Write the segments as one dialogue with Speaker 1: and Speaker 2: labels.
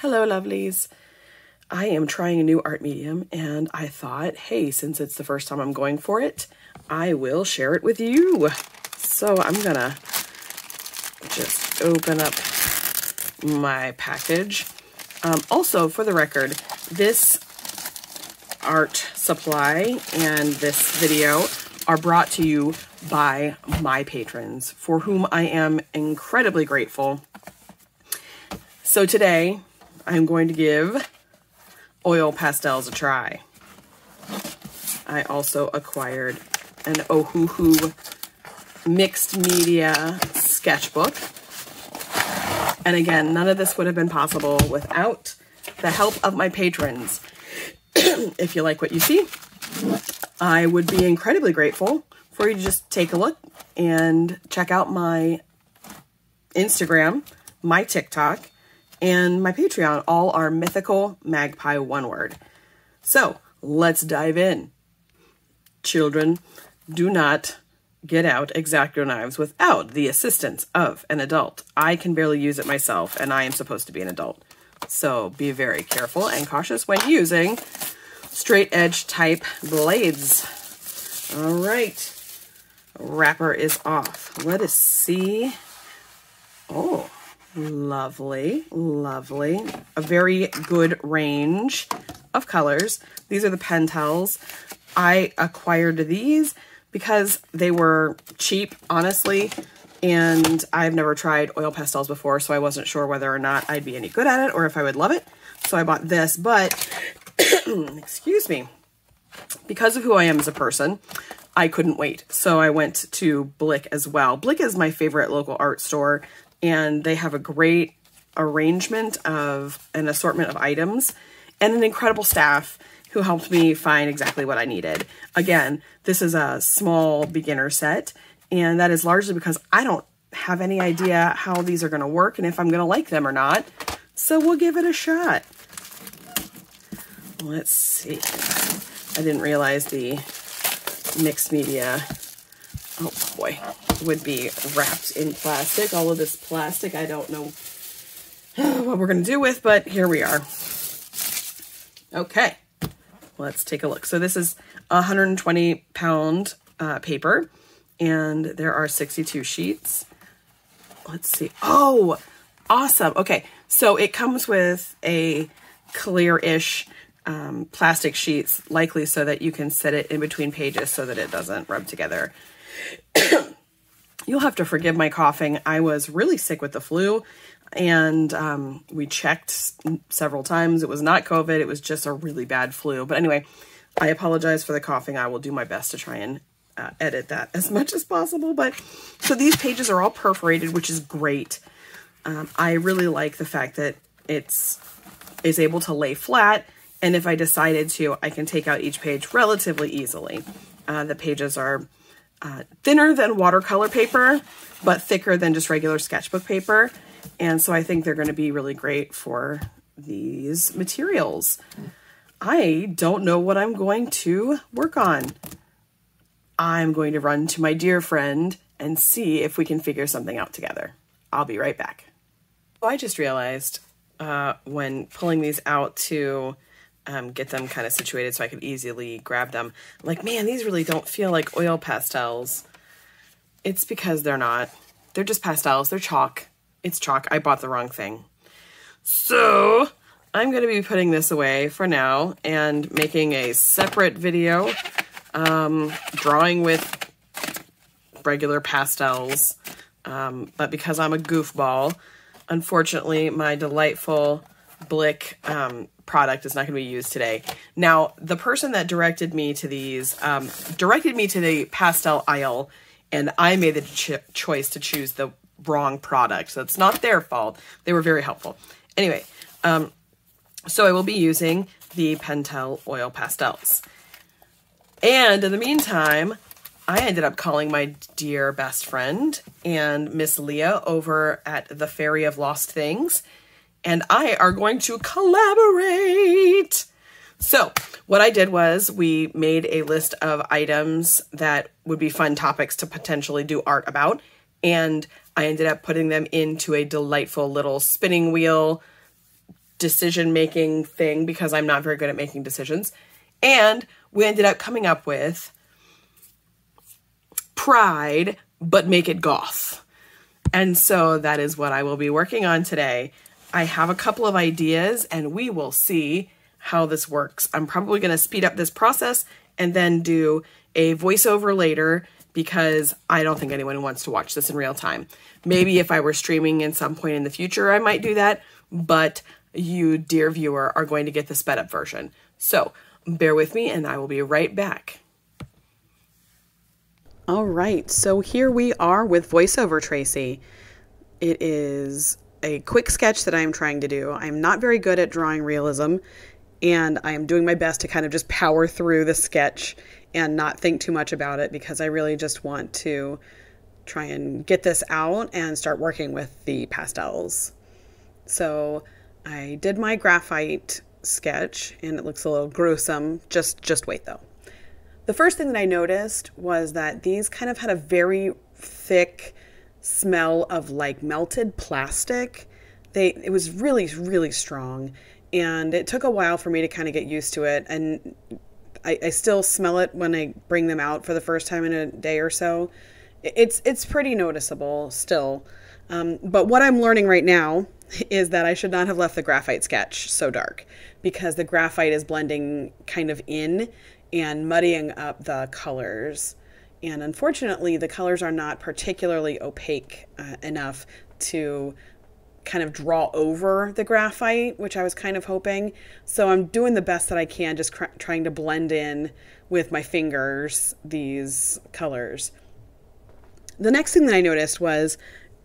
Speaker 1: Hello, lovelies. I am trying a new art medium and I thought, hey, since it's the first time I'm going for it, I will share it with you. So I'm gonna just open up my package. Um, also, for the record, this art supply and this video are brought to you by my patrons, for whom I am incredibly grateful. So today, I'm going to give oil pastels a try. I also acquired an Ohuhu mixed media sketchbook. And again, none of this would have been possible without the help of my patrons. if you like what you see, I would be incredibly grateful for you to just take a look and check out my Instagram, my TikTok, and my Patreon all are mythical magpie one word. So let's dive in. Children, do not get out X-Acto knives without the assistance of an adult. I can barely use it myself, and I am supposed to be an adult. So be very careful and cautious when using straight edge type blades. All right, wrapper is off. Let us see. Oh, Lovely, lovely. A very good range of colors. These are the Pentels. I acquired these because they were cheap, honestly, and I've never tried oil pastels before, so I wasn't sure whether or not I'd be any good at it or if I would love it. So I bought this, but, excuse me, because of who I am as a person, I couldn't wait. So I went to Blick as well. Blick is my favorite local art store and they have a great arrangement of an assortment of items and an incredible staff who helped me find exactly what I needed. Again, this is a small beginner set, and that is largely because I don't have any idea how these are going to work and if I'm going to like them or not. So we'll give it a shot. Let's see. I didn't realize the mixed media oh boy, would be wrapped in plastic. All of this plastic, I don't know what we're going to do with, but here we are. Okay, let's take a look. So this is 120 pound uh, paper, and there are 62 sheets. Let's see. Oh, awesome. Okay, so it comes with a clear-ish um, plastic sheets, likely so that you can set it in between pages so that it doesn't rub together. You'll have to forgive my coughing. I was really sick with the flu and um, we checked several times. It was not COVID. It was just a really bad flu. But anyway, I apologize for the coughing. I will do my best to try and uh, edit that as much as possible. But so these pages are all perforated, which is great. Um, I really like the fact that it's is able to lay flat. And if I decided to, I can take out each page relatively easily. Uh, the pages are uh, thinner than watercolor paper, but thicker than just regular sketchbook paper. And so I think they're going to be really great for these materials. I don't know what I'm going to work on. I'm going to run to my dear friend and see if we can figure something out together. I'll be right back. Well, I just realized uh, when pulling these out to um, get them kind of situated so I could easily grab them. like, man, these really don't feel like oil pastels. It's because they're not. They're just pastels. They're chalk. It's chalk. I bought the wrong thing. So I'm going to be putting this away for now and making a separate video um, drawing with regular pastels. Um, but because I'm a goofball, unfortunately, my delightful Blick um, product is not going to be used today. Now, the person that directed me to these um, directed me to the pastel aisle, and I made the ch choice to choose the wrong product. So it's not their fault. They were very helpful. Anyway, um, so I will be using the Pentel oil pastels. And in the meantime, I ended up calling my dear best friend and Miss Leah over at the Fairy of Lost Things and I are going to collaborate.
Speaker 2: So, what I did was we made a list of items that would be fun topics to potentially do art about. And I ended up putting them into a delightful little spinning wheel decision making thing because I'm not very good at making decisions. And we ended up coming up with pride, but make it goth. And so that is what I will be working on today. I have a couple of ideas and we will see how this works. I'm probably going to speed up this process and then do a voiceover later because I don't think anyone wants to watch this in real time. Maybe if I were streaming in some point in the future, I might do that, but you, dear viewer, are going to get the sped up version. So bear with me and I will be right back. All right, so here we are with VoiceOver Tracy. It is a quick sketch that I am trying to do. I'm not very good at drawing realism, and I am doing my best to kind of just power through the sketch and not think too much about it because I really just want to try and get this out and start working with the pastels. So I did my graphite sketch and it looks a little gruesome. Just just wait though. The first thing that I noticed was that these kind of had a very thick smell of like melted plastic. They it was really really strong and it took a while for me to kind of get used to it and I, I still smell it when I bring them out for the first time in a day or so. It's it's pretty noticeable still. Um, but what I'm learning right now is that I should not have left the graphite sketch so dark because the graphite is blending kind of in and muddying up the colors. And unfortunately, the colors are not particularly opaque uh, enough to kind of draw over the graphite, which I was kind of hoping. So I'm doing the best that I can, just trying to blend in with my fingers these colors. The next thing that I noticed was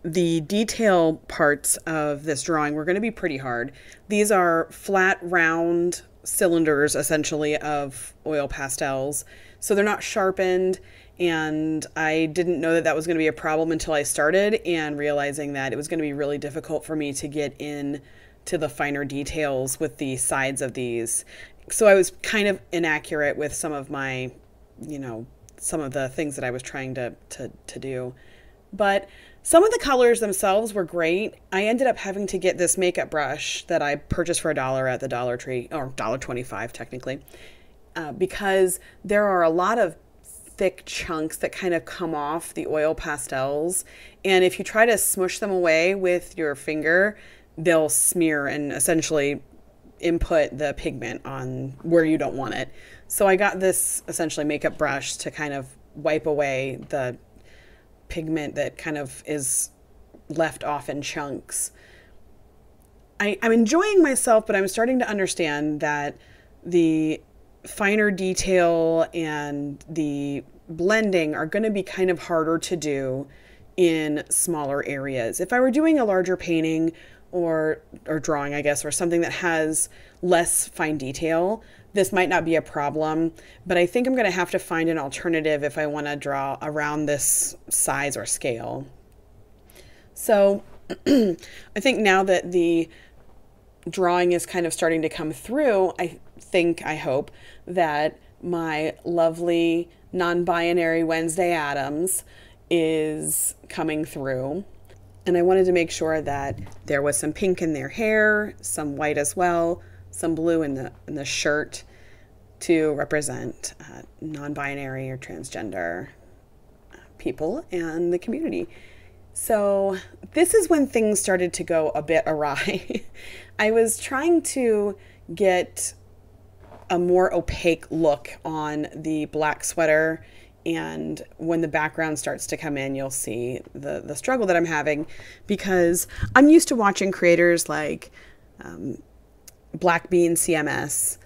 Speaker 2: the detail parts of this drawing were going to be pretty hard. These are flat, round cylinders essentially of oil pastels. So they're not sharpened. And I didn't know that that was going to be a problem until I started and realizing that it was going to be really difficult for me to get in to the finer details with the sides of these. So I was kind of inaccurate with some of my, you know, some of the things that I was trying to, to, to do. But some of the colors themselves were great. I ended up having to get this makeup brush that I purchased for a dollar at the Dollar Tree, or dollar twenty-five technically, uh, because there are a lot of thick chunks that kind of come off the oil pastels, and if you try to smush them away with your finger, they'll smear and essentially input the pigment on where you don't want it. So I got this essentially makeup brush to kind of wipe away the pigment that kind of is left off in chunks. I, I'm enjoying myself, but I'm starting to understand that the finer detail and the blending are going to be kind of harder to do in smaller areas. If I were doing a larger painting or or drawing, I guess, or something that has less fine detail, this might not be a problem, but I think I'm going to have to find an alternative if I want to draw around this size or scale. So I think now that the drawing is kind of starting to come through, I think, I hope, that my lovely non binary Wednesday Addams is coming through. And I wanted to make sure that there was some pink in their hair, some white as well, some blue in the in the shirt to represent uh, non-binary or transgender people and the community. So this is when things started to go a bit awry. I was trying to get a more opaque look on the black sweater and when the background starts to come in you'll see the the struggle that i'm having because i'm used to watching creators like um, Black Bean CMS,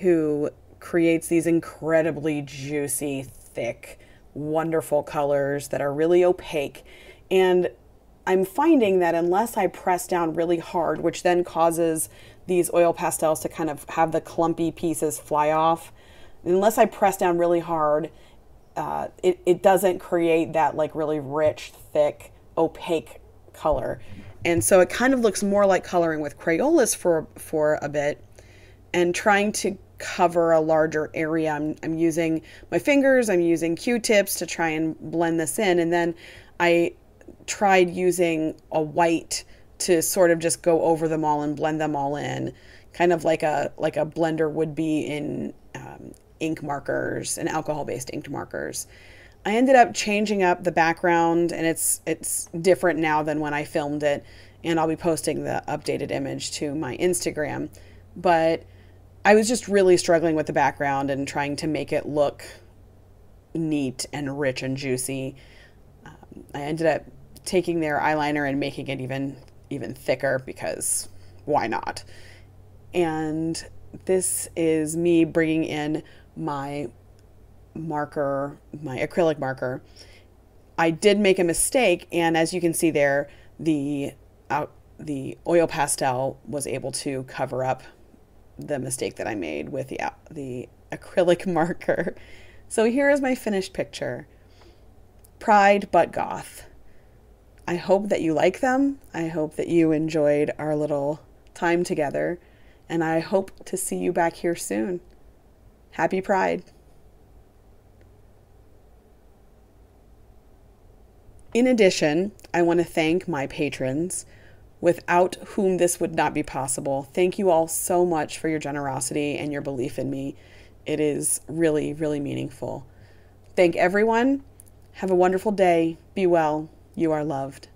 Speaker 2: who creates these incredibly juicy, thick, wonderful colors that are really opaque. And I'm finding that unless I press down really hard, which then causes these oil pastels to kind of have the clumpy pieces fly off, unless I press down really hard, uh, it, it doesn't create that like really rich, thick, opaque color and so it kind of looks more like coloring with Crayolas for for a bit and trying to cover a larger area. I'm, I'm using my fingers, I'm using Q-tips to try and blend this in. And then I tried using a white to sort of just go over them all and blend them all in, kind of like a like a blender would be in um, ink markers and alcohol-based ink markers. I ended up changing up the background, and it's it's different now than when I filmed it. And I'll be posting the updated image to my Instagram. But I was just really struggling with the background and trying to make it look neat and rich and juicy. Um, I ended up taking their eyeliner and making it even even thicker because why not? And this is me bringing in my marker, my acrylic marker. I did make a mistake, and as you can see there, the the oil pastel was able to cover up the mistake that I made with the the acrylic marker. So here is my finished picture. Pride but goth. I hope that you like them. I hope that you enjoyed our little time together. And I hope to see you back here soon. Happy Pride. In addition, I want to thank my patrons, without whom this would not be possible. Thank you all so much for your generosity and your belief in me. It is really, really meaningful. Thank everyone. Have a wonderful day. Be well. You are loved.